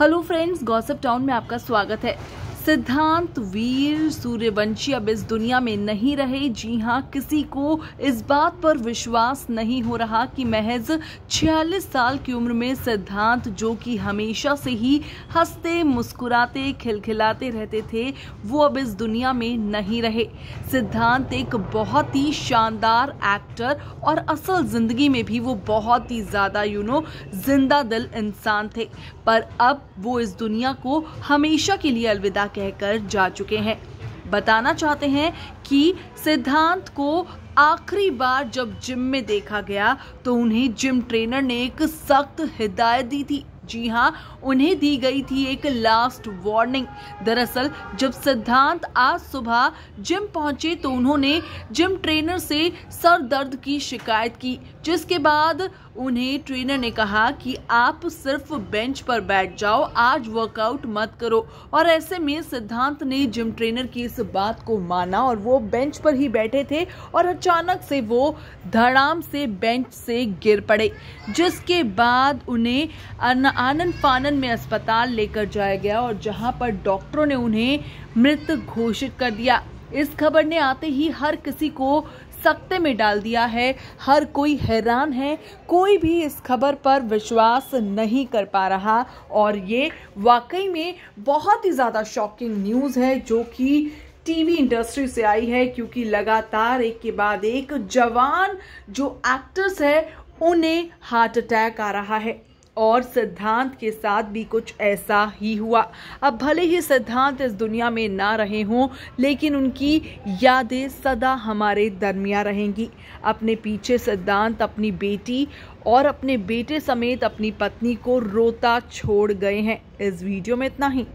Hello friends gossip town में आपका स्वागत है। सिद्धांत वीर सूर्यवंशी अब इस दुनिया में नहीं रहे। जी हाँ किसी को इस बात पर विश्वास नहीं हो रहा कि महज 46 साल की उम्र में सिद्धांत, जो कि हमेशा से ही हँसते, मुस्कुराते, खिलखिलाते रहते थे, वो अब इस दुनिया में नहीं रहे। सिद्धांत एक बहुत ही शानदार एक्टर और असल ज़िंदगी में भी वो बहुत ही ज़्यादा यू नो ज़िंदा दिल इंसान थे। पर अब वो इस दुनिया को हमेशा के लिए अलविदा कहकर जा चुके हैं। बताना चाहते हैं कि सिद्धांत को आखिरी बार जब जिम में देखा गया तो उन्हें जिम ट्रेनर ने एक सख्त हिदायत दी थी। जी हाँ उन्हें दी गई थी एक लास्ट वार्निंग दरअसल, जब सिद्धांत आज सुबह जिम पहुँचे तो उन्होंने जिम ट्रेनर से सर दर्द की शिकायत की, जिसके बाद उन्हें ट्रेनर ने कहा कि आप सिर्फ़ बेंच पर बैठ जाओ, आज वर्कआउट मत करो। और ऐसे में सिद्धांत ने जिम ट्रेनर की इस बात को माना और वो बेंच पर ही बैठे थे और अचानक से वो धड़ाम से बेंच से गिर पड़े, जिसके बाद उन्हें आनंद फानन में अस्पताल लेकर जाया गया और जहाँ पर डॉक्टरों ने उन्हें मृत घोषित कर दिया। इस खबर ने आते ही हर किसी को सकते में डाल दिया है। हर कोई हैरान है। कोई भी इस खबर पर विश्वास नहीं कर पा रहा। और ये वाकई में बहुत ही ज़्यादा शॉकिंग न्यूज़ है, जो कि टीवी इंडस्ट्री से आई है, क्योंकि लगातार एक के बाद एक जवान जो एक्टर्स है, उन्हें हार्ट अटैक आ रहा है। और सिद्धांत के साथ भी कुछ ऐसा ही हुआ। अब भले ही सिद्धांत इस दुनिया में ना रहे हों, लेकिन उनकी यादें सदा हमारे दरमिया रहेंगी। अपने पीछे सिद्धांत, अपनी बेटी और अपने बेटे समेत अपनी पत्नी को रोता छोड़ गए हैं। इस वीडियो में इतना ही।